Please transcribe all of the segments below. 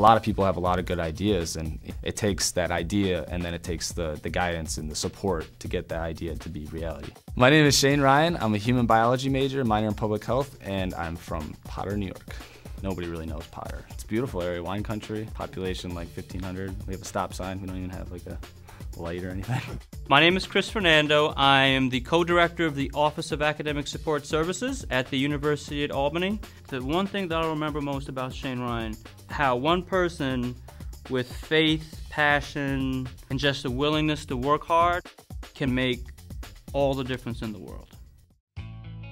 A lot of people have a lot of good ideas and it takes that idea and then it takes the, the guidance and the support to get that idea to be reality. My name is Shane Ryan. I'm a human biology major, minor in public health, and I'm from Potter, New York. Nobody really knows Potter. It's a beautiful area, wine country, population like 1,500. We have a stop sign. We don't even have like a light or anything. My name is Chris Fernando. I am the co-director of the Office of Academic Support Services at the University at Albany. The one thing that I'll remember most about Shane Ryan, how one person with faith, passion, and just a willingness to work hard can make all the difference in the world.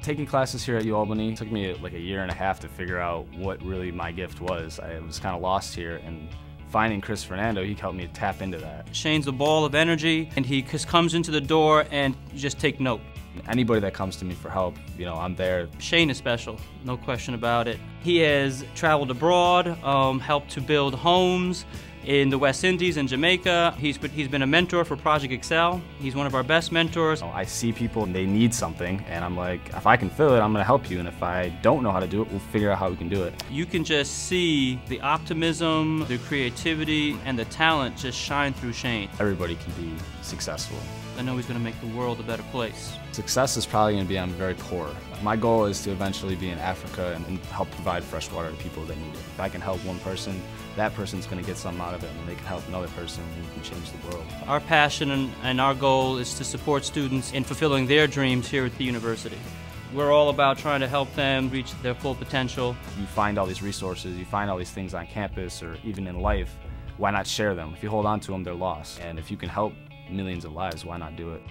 Taking classes here at UAlbany took me like a year and a half to figure out what really my gift was. I was kind of lost here and finding Chris Fernando, he helped me tap into that. Shane's a ball of energy and he just comes into the door and you just take note. Anybody that comes to me for help, you know, I'm there. Shane is special, no question about it. He has traveled abroad, um, helped to build homes, in the West Indies and Jamaica. He's, he's been a mentor for Project Excel. He's one of our best mentors. I see people and they need something and I'm like, if I can fill it, I'm gonna help you. And if I don't know how to do it, we'll figure out how we can do it. You can just see the optimism, the creativity, and the talent just shine through Shane. Everybody can be successful. I know he's gonna make the world a better place. Success is probably gonna be I'm very poor. My goal is to eventually be in Africa and, and help provide fresh water to people that need it. If I can help one person, that person's going to get something uh, out of it and they can help another person and we can change the world. Our passion and, and our goal is to support students in fulfilling their dreams here at the university. We're all about trying to help them reach their full potential. You find all these resources, you find all these things on campus or even in life, why not share them? If you hold on to them, they're lost. And if you can help millions of lives, why not do it?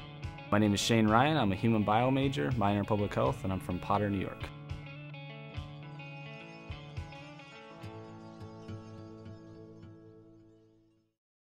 My name is Shane Ryan. I'm a human bio major, minor in public health, and I'm from Potter, New York.